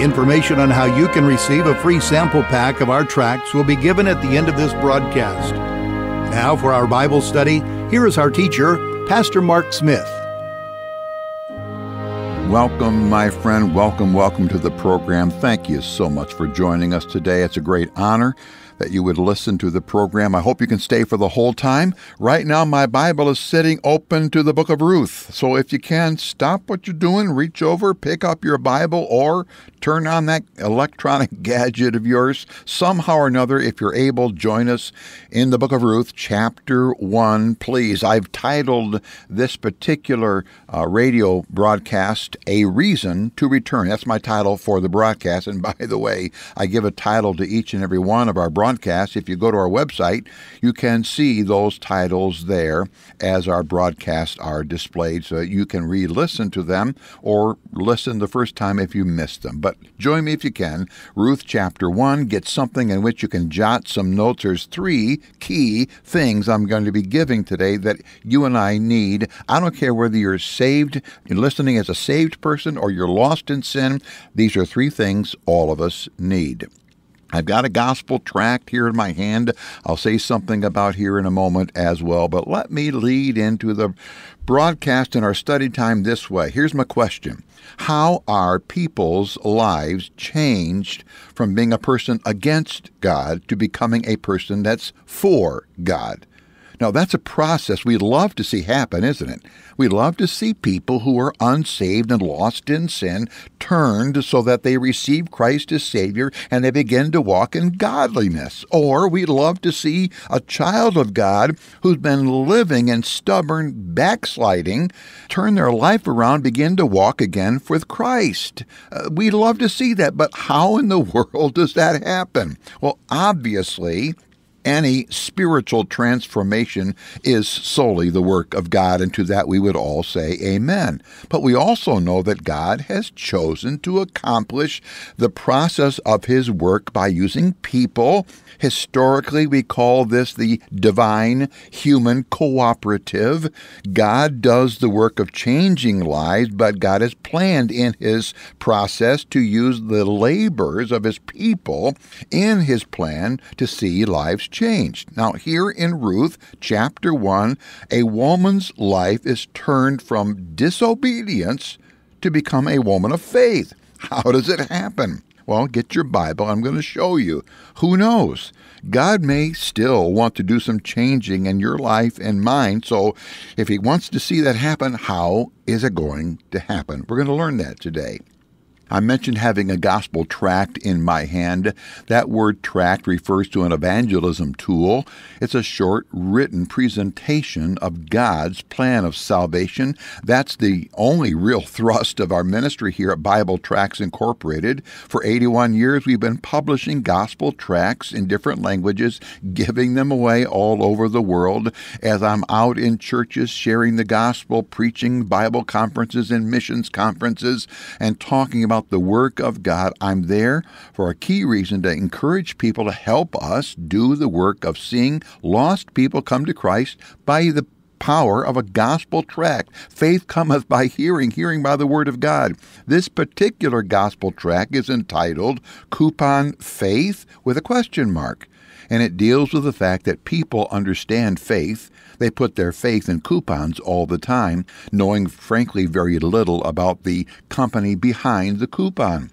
Information on how you can receive a free sample pack of our tracts will be given at the end of this broadcast. Now, for our Bible study, here is our teacher, Pastor Mark Smith. Welcome, my friend. Welcome, welcome to the program. Thank you so much for joining us today. It's a great honor that you would listen to the program. I hope you can stay for the whole time. Right now, my Bible is sitting open to the book of Ruth. So if you can, stop what you're doing, reach over, pick up your Bible, or turn on that electronic gadget of yours. Somehow or another, if you're able, join us in the book of Ruth, chapter 1, please. I've titled this particular uh, radio broadcast, A Reason to Return. That's my title for the broadcast. And by the way, I give a title to each and every one of our broadcasts If you go to our website, you can see those titles there as our broadcasts are displayed so you can re listen to them or listen the first time if you missed them. But join me if you can. Ruth chapter 1, get something in which you can jot some notes. There's three key things I'm going to be giving today that you and I need. I don't care whether you're saved, you're listening as a saved person, or you're lost in sin. These are three things all of us need. I've got a gospel tract here in my hand. I'll say something about here in a moment as well, but let me lead into the broadcast in our study time this way. Here's my question How are people's lives changed from being a person against God to becoming a person that's for God? Now, that's a process we'd love to see happen, isn't it? We'd love to see people who are unsaved and lost in sin turned so that they receive Christ as Savior and they begin to walk in godliness. Or we'd love to see a child of God who's been living in stubborn backsliding turn their life around, begin to walk again with Christ. Uh, we love to see that, but how in the world does that happen? Well, obviously, any spiritual transformation is solely the work of God, and to that we would all say amen. But we also know that God has chosen to accomplish the process of His work by using people. Historically, we call this the divine human cooperative. God does the work of changing lives, but God has planned in His process to use the labors of His people in His plan to see lives changed. Now, here in Ruth chapter 1, a woman's life is turned from disobedience to become a woman of faith. How does it happen? Well, get your Bible. I'm going to show you. Who knows? God may still want to do some changing in your life and mine. So, if He wants to see that happen, how is it going to happen? We're going to learn that today. I mentioned having a gospel tract in my hand. That word tract refers to an evangelism tool. It's a short, written presentation of God's plan of salvation. That's the only real thrust of our ministry here at Bible Tracts Incorporated. For 81 years, we've been publishing gospel tracts in different languages, giving them away all over the world. As I'm out in churches sharing the gospel, preaching Bible conferences and missions conferences, and talking about the work of God. I'm there for a key reason to encourage people to help us do the work of seeing lost people come to Christ by the power of a gospel tract. Faith cometh by hearing, hearing by the word of God. This particular gospel tract is entitled Coupon Faith with a question mark and it deals with the fact that people understand faith. They put their faith in coupons all the time, knowing frankly very little about the company behind the coupon.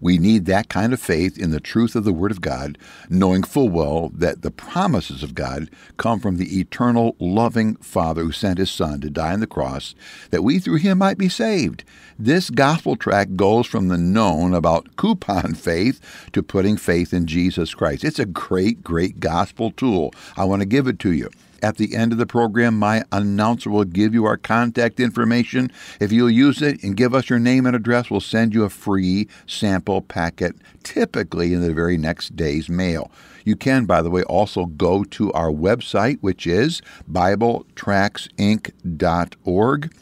We need that kind of faith in the truth of the Word of God, knowing full well that the promises of God come from the eternal, loving Father who sent His Son to die on the cross, that we through Him might be saved. This gospel tract goes from the known about coupon faith to putting faith in Jesus Christ. It's a great, great gospel tool. I want to give it to you. At the end of the program, my announcer will give you our contact information. If you'll use it and give us your name and address, we'll send you a free sample packet, typically in the very next day's mail. You can, by the way, also go to our website, which is BibleTractsInc.org.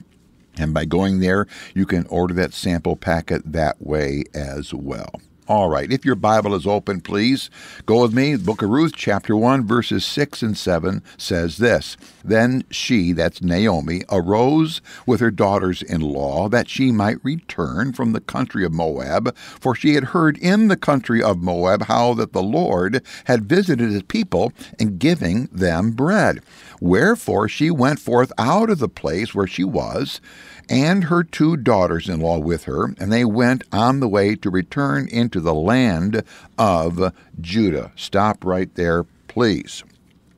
And by going there, you can order that sample packet that way as well. All right, if your Bible is open, please go with me. Book of Ruth, chapter 1, verses 6 and 7 says this Then she, that's Naomi, arose with her daughters in law that she might return from the country of Moab, for she had heard in the country of Moab how that the Lord had visited his people and giving them bread. Wherefore she went forth out of the place where she was and her two daughters in law with her, and they went on the way to return into the land of Judah. Stop right there, please.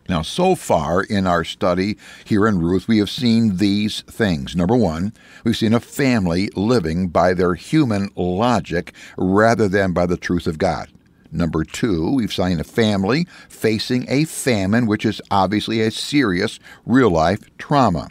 Now, so far in our study here in Ruth, we have seen these things. Number one, we've seen a family living by their human logic rather than by the truth of God. Number two, we've seen a family facing a famine, which is obviously a serious real life trauma.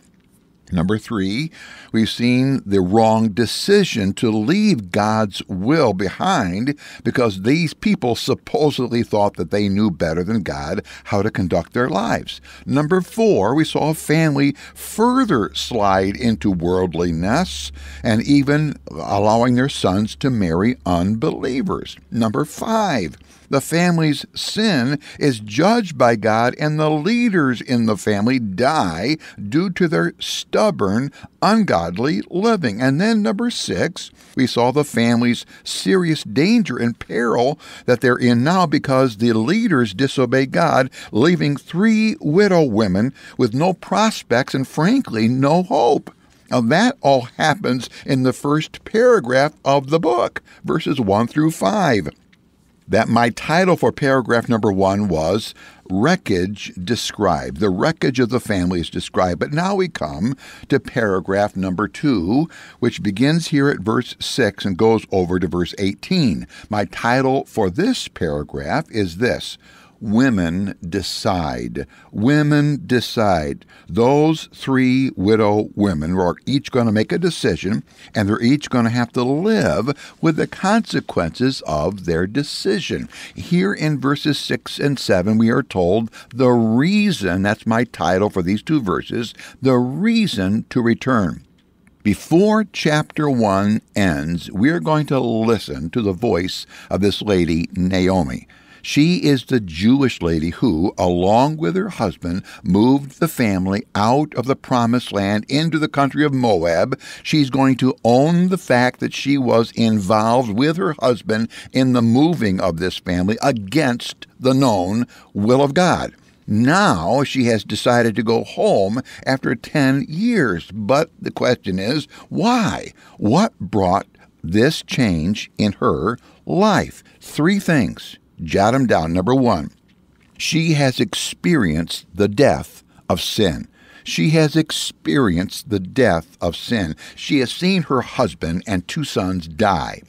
Number three, we've seen the wrong decision to leave God's will behind because these people supposedly thought that they knew better than God how to conduct their lives. Number four, we saw a family further slide into worldliness and even allowing their sons to marry unbelievers. Number five, the family's sin is judged by God, and the leaders in the family die due to their stubborn, ungodly living. And then, number six, we saw the family's serious danger and peril that they're in now because the leaders disobey God, leaving three widow women with no prospects and, frankly, no hope. Now, that all happens in the first paragraph of the book, verses 1 through 5 that my title for paragraph number one was Wreckage Described. The wreckage of the family is described. But now we come to paragraph number two, which begins here at verse 6 and goes over to verse 18. My title for this paragraph is this women decide. Women decide. Those three widow women are each going to make a decision, and they're each going to have to live with the consequences of their decision. Here in verses 6 and 7, we are told the reason, that's my title for these two verses, the reason to return. Before chapter 1 ends, we are going to listen to the voice of this lady, Naomi. She is the Jewish lady who, along with her husband, moved the family out of the promised land into the country of Moab. She's going to own the fact that she was involved with her husband in the moving of this family against the known will of God. Now she has decided to go home after 10 years. But the question is, why? What brought this change in her life? Three things Jot them down. Number one, she has experienced the death of sin. She has experienced the death of sin. She has seen her husband and two sons die.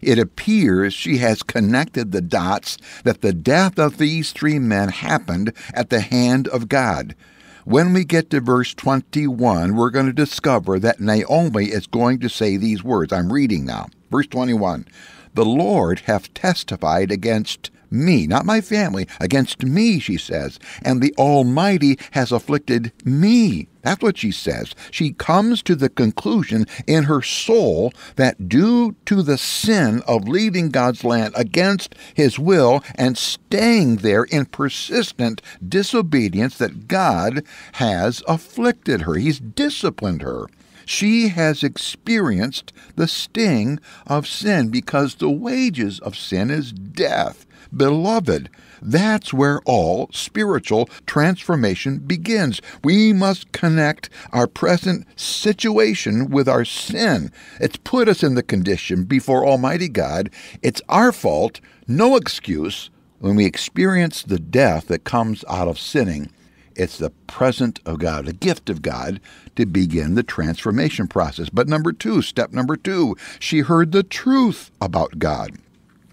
It appears she has connected the dots that the death of these three men happened at the hand of God. When we get to verse 21, we're going to discover that Naomi is going to say these words. I'm reading now. Verse 21 the Lord hath testified against me, not my family, against me, she says, and the Almighty has afflicted me. That's what she says. She comes to the conclusion in her soul that due to the sin of leaving God's land against his will and staying there in persistent disobedience, that God has afflicted her. He's disciplined her. She has experienced the sting of sin because the wages of sin is death. Beloved, that's where all spiritual transformation begins. We must connect our present situation with our sin. It's put us in the condition before Almighty God. It's our fault, no excuse, when we experience the death that comes out of sinning it's the present of God, the gift of God, to begin the transformation process. But number two, step number two, she heard the truth about God.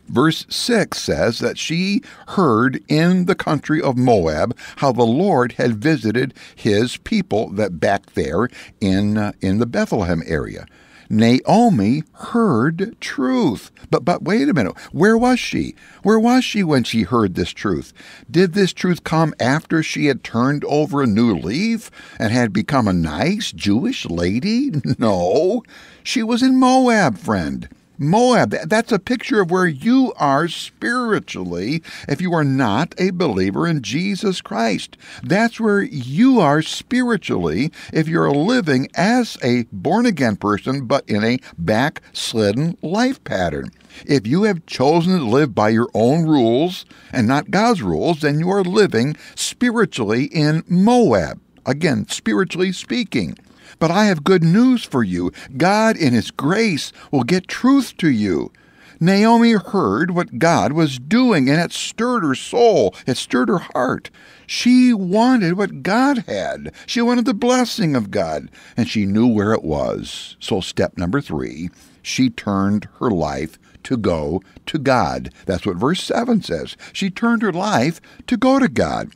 Verse 6 says that she heard in the country of Moab how the Lord had visited his people that back there in, uh, in the Bethlehem area. Naomi heard truth. But but wait a minute. Where was she? Where was she when she heard this truth? Did this truth come after she had turned over a new leaf and had become a nice Jewish lady? No. She was in Moab, friend. Moab, that's a picture of where you are spiritually if you are not a believer in Jesus Christ. That's where you are spiritually if you're living as a born again person but in a backslidden life pattern. If you have chosen to live by your own rules and not God's rules, then you are living spiritually in Moab. Again, spiritually speaking. But I have good news for you. God, in His grace, will get truth to you. Naomi heard what God was doing, and it stirred her soul. It stirred her heart. She wanted what God had. She wanted the blessing of God, and she knew where it was. So, step number three, she turned her life to go to God. That's what verse 7 says. She turned her life to go to God.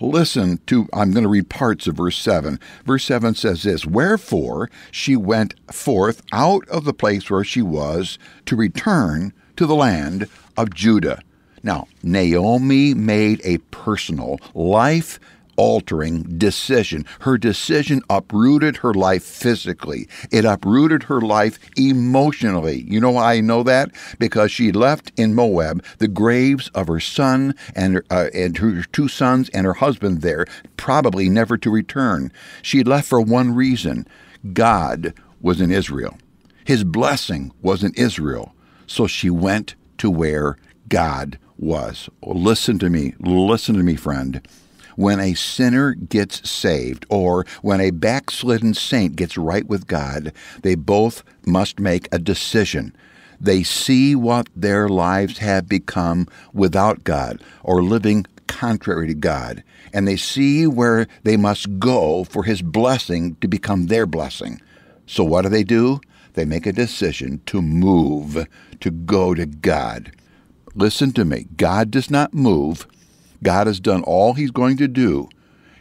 Listen to, I'm going to read parts of verse 7. Verse 7 says this Wherefore she went forth out of the place where she was to return to the land of Judah. Now, Naomi made a personal, life altering decision. Her decision uprooted her life physically, it uprooted her life emotionally. You know why I know that? Because she left in Moab the graves of her son and, uh, and her two sons and her husband there, probably never to return. She left for one reason God was in Israel. His blessing was in Israel. So she went to where God was. Listen to me. Listen to me, friend when a sinner gets saved or when a backslidden saint gets right with God, they both must make a decision. They see what their lives have become without God or living contrary to God, and they see where they must go for His blessing to become their blessing. So, what do they do? They make a decision to move, to go to God. Listen to me God does not move God has done all He's going to do.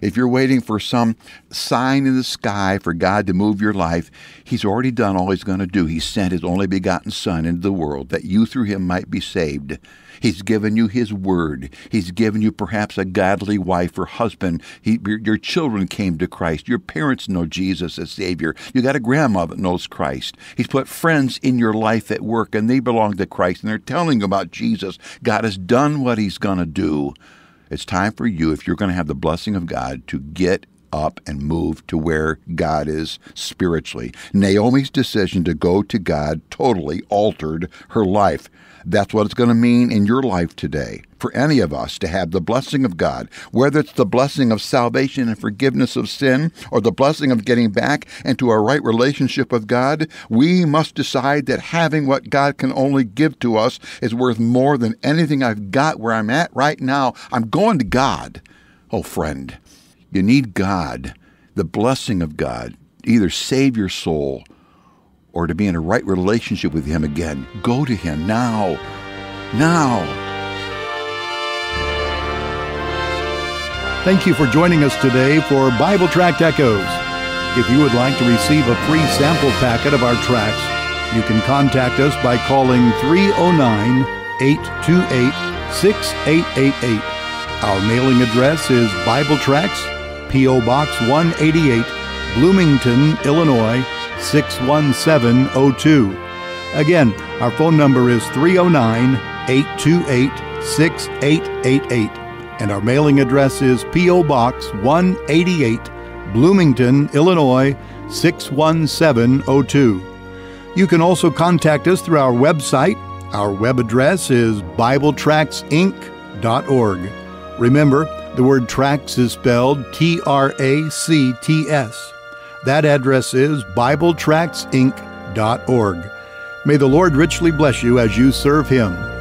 If you're waiting for some sign in the sky for God to move your life, He's already done all He's going to do. He sent His only begotten Son into the world that you through Him might be saved. He's given you His Word. He's given you perhaps a godly wife or husband. He, your children came to Christ. Your parents know Jesus as Savior. You got a grandma that knows Christ. He's put friends in your life at work and they belong to Christ and they're telling you about Jesus. God has done what He's going to do. It's time for you, if you're going to have the blessing of God, to get up and move to where God is spiritually. Naomi's decision to go to God totally altered her life. That's what it's going to mean in your life today. For any of us to have the blessing of God, whether it's the blessing of salvation and forgiveness of sin, or the blessing of getting back into a right relationship with God, we must decide that having what God can only give to us is worth more than anything I've got where I'm at right now. I'm going to God. Oh, friend, you need God, the blessing of God, either save your soul or to be in a right relationship with Him again, go to Him now. Now. Thank you for joining us today for Bible Tract Echoes. If you would like to receive a free sample packet of our tracts, you can contact us by calling 309 828 6888. Our mailing address is Bible Tracts, P.O. Box 188, Bloomington, Illinois 61702. Again, our phone number is 309 828 6888, and our mailing address is P.O. Box 188, Bloomington, Illinois 61702. You can also contact us through our website. Our web address is BibleTractsInc.org. Remember, the word tracts is spelled T R A C T S. That address is BibleTractsInc.org. May the Lord richly bless you as you serve Him.